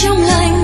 trong lành.